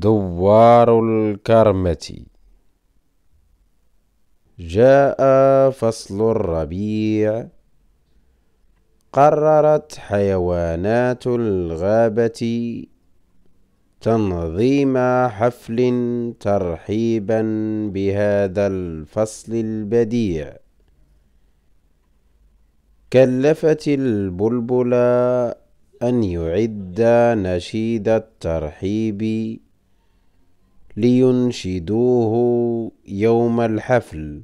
دوار الكرمة. جاء فصل الربيع. قررت حيوانات الغابة. تنظيم حفل ترحيبا بهذا الفصل البديع. كلفت البلبل أن يعد نشيد الترحيب. لينشدوه يوم الحفل.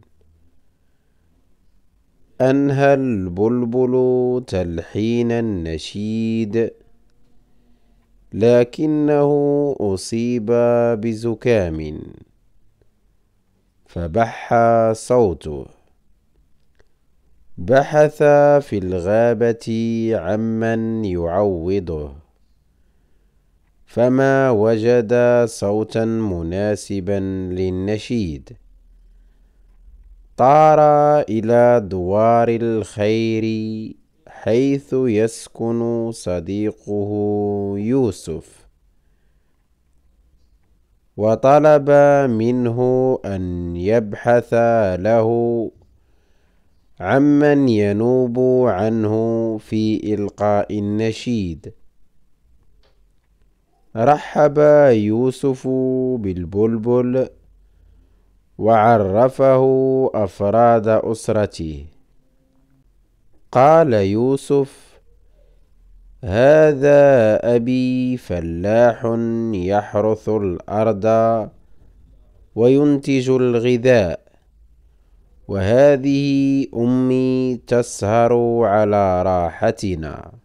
أنهى البلبل تلحين النشيد لكنه أصيب بزكام. فبح صوته. بحث في الغابة عمن يعوضه. فما وجد صوتا مناسبا للنشيد. طار إلى دوار الخير حيث يسكن صديقه يوسف. وطلب منه أن يبحث له عمن ينوب عنه في إلقاء النشيد. رحب يوسف بالبلبل وعرفه أفراد أسرته. قال يوسف هذا أبي فلاح يحرث الأرض وينتج الغذاء وهذه أمي تسهر على راحتنا.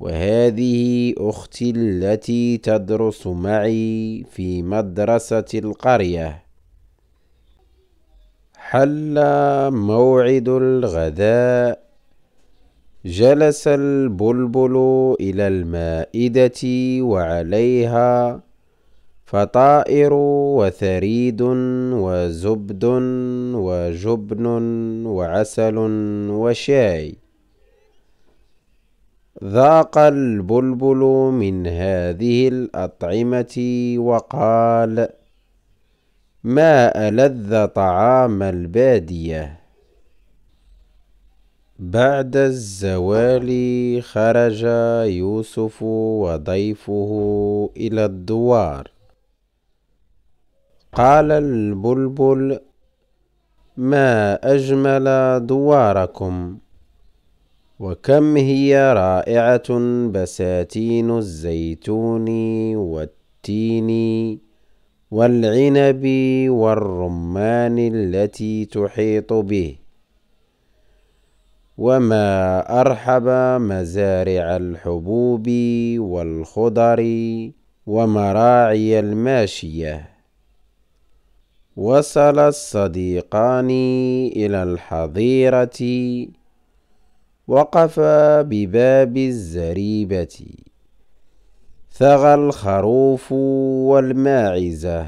وهذه أختي التي تدرس معي في مدرسة القرية. حل موعد الغداء. جلس البلبل إلى المائدة وعليها فطائر وثريد وزبد وجبن وعسل وشاي. ذاق البلبل من هذه الأطعمة وقال ما ألذ طعام البادية؟ بعد الزوال خرج يوسف وضيفه إلى الدوار. قال البلبل ما أجمل دواركم؟ وكم هي رائعة بساتين الزيتون والتين والعنب والرمان التي تحيط به؟ وما أرحب مزارع الحبوب والخضر ومراعي الماشية؟ وصل الصديقان إلى الحظيرة وقف بباب الزريبة. ثغى الخروف والماعزة.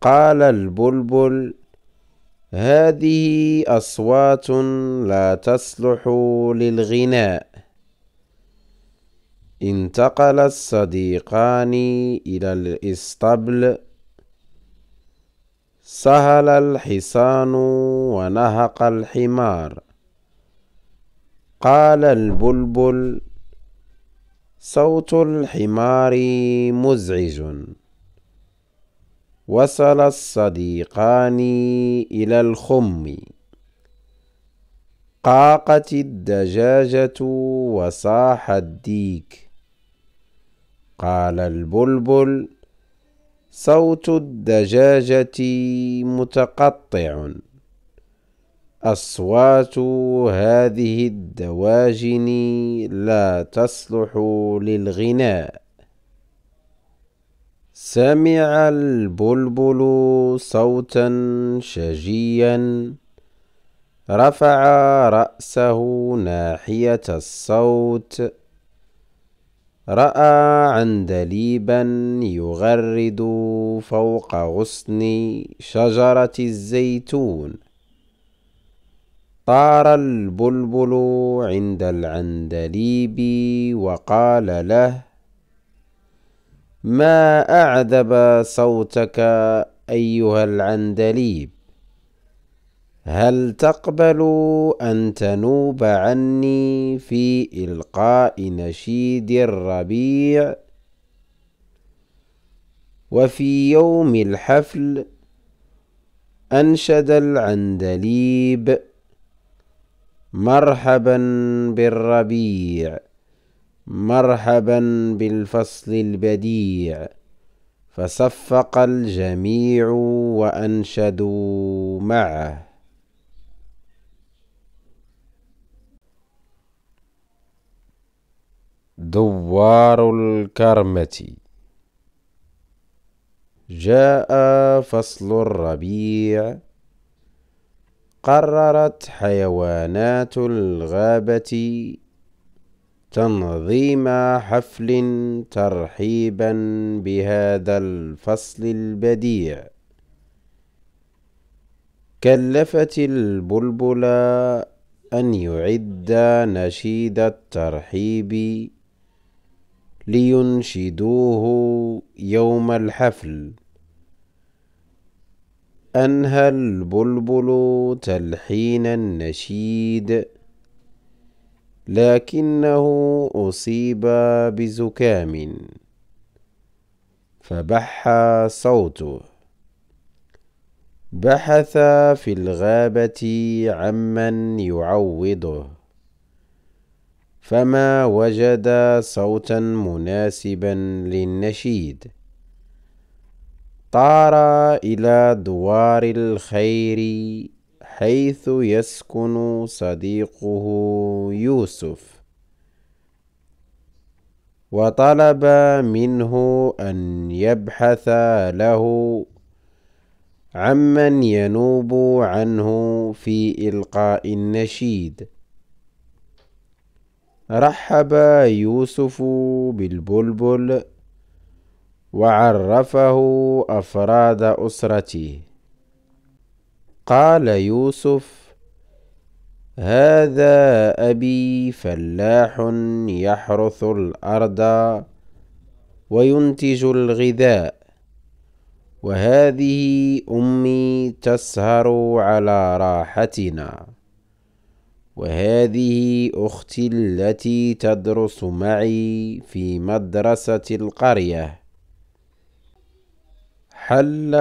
قال البلبل هذه أصوات لا تصلح للغناء. انتقل الصديقان إلى الإسطبل. سهل الحصان ونهق الحمار. قال البلبل صوت الحمار مزعج. وصل الصديقان إلى الخم. قاقت الدجاجة وصاح الديك. قال البلبل صوت الدجاجة متقطع. أصوات هذه الدواجن لا تصلح للغناء. سمع البلبل صوتا شجيا رفع رأسه ناحية الصوت رأى عندليبا يغرد فوق غصن شجرة الزيتون. طار البلبل عند العندليب وقال له ما أعذب صوتك أيها العندليب؟ هل تقبل أن تنوب عني في إلقاء نشيد الربيع؟ وفي يوم الحفل أنشد العندليب مرحبا بالربيع مرحبا بالفصل البديع فصفق الجميع وأنشدوا معه. دوار الكرمة. جاء فصل الربيع قررت حيوانات الغابة تنظيم حفل ترحيبا بهذا الفصل البديع. كلفت البلبل أن يعد نشيد الترحيب لينشدوه يوم الحفل. أنهى البلبل تلحين النشيد لكنه أصيب بزكام فبح صوته بحث في الغابة عمن يعوضه فما وجد صوتا مناسبا للنشيد. طار إلى دوار الخير حيث يسكن صديقه يوسف. وطلب منه أن يبحث له عمن ينوب عنه في إلقاء النشيد. رحب يوسف بالبلبل وعرفه أفراد أسرته. قال يوسف هذا أبي فلاح يحرث الأرض وينتج الغذاء وهذه أمي تسهر على راحتنا وهذه أختي التي تدرس معي في مدرسة القرية. حل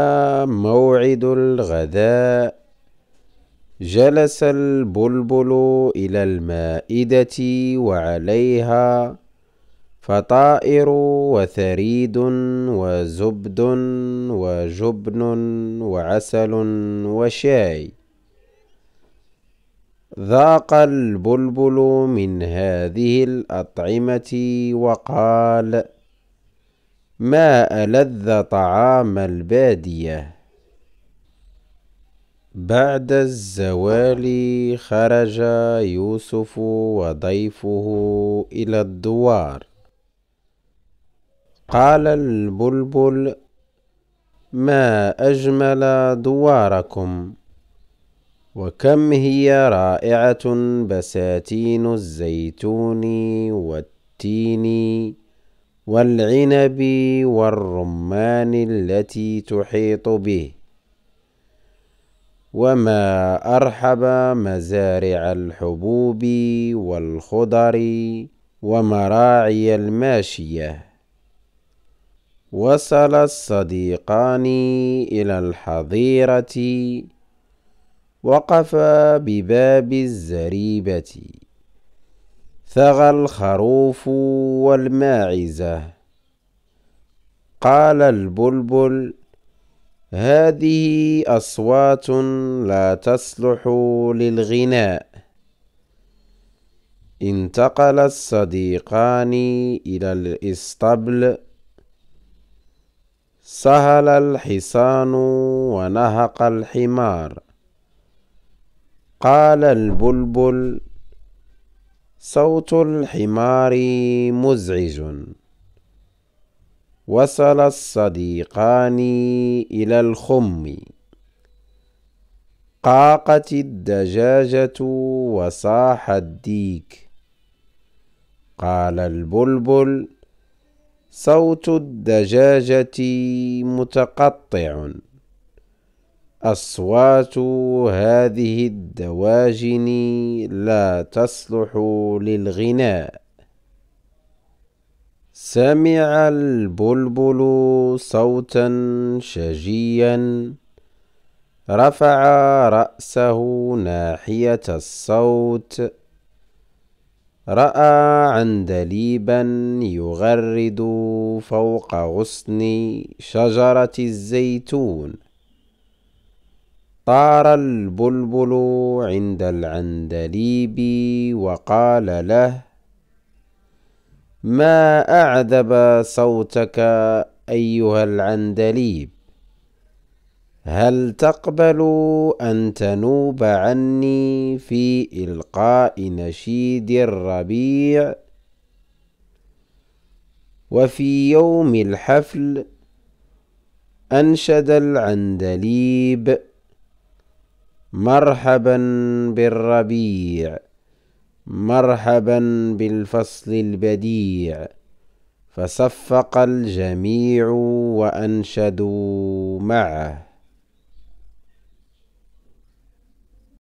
موعد الغداء. جلس البلبل إلى المائدة وعليها فطائر وثريد وزبد وجبن وعسل وشاي. ذاق البلبل من هذه الأطعمة وقال ما ألذ طعام البادية بعد الزوال خرج يوسف وضيفه إلى الدوار. قال البلبل ما أجمل دواركم؟ وكم هي رائعة بساتين الزيتون والتين؟ والعنب والرمان التي تحيط به. وما أرحب مزارع الحبوب والخضر ومراعي الماشية. وصل الصديقان إلى الحظيرة وقف بباب الزريبة. ثغى الخروف والماعزة. قال البلبل هذه أصوات لا تصلح للغناء. انتقل الصديقان إلى الإسطبل. سهل الحصان ونهق الحمار. قال البلبل صوت الحمار مزعج. وصل الصديقان إلى الخم. قاقت الدجاجة وصاح الديك. قال البلبل صوت الدجاجة متقطع. أصوات هذه الدواجن لا تصلح للغناء. سمع البلبل صوتا شجيا رفع رأسه ناحية الصوت رأى عندليبا يغرد فوق غصن شجرة الزيتون. طار البلبل عند العندليب وقال له ما أعذب صوتك أيها العندليب؟ هل تقبل أن تنوب عني في إلقاء نشيد الربيع وفي يوم الحفل أنشد العندليب مرحبا بالربيع مرحبا بالفصل البديع فصفق الجميع وأنشدوا معه.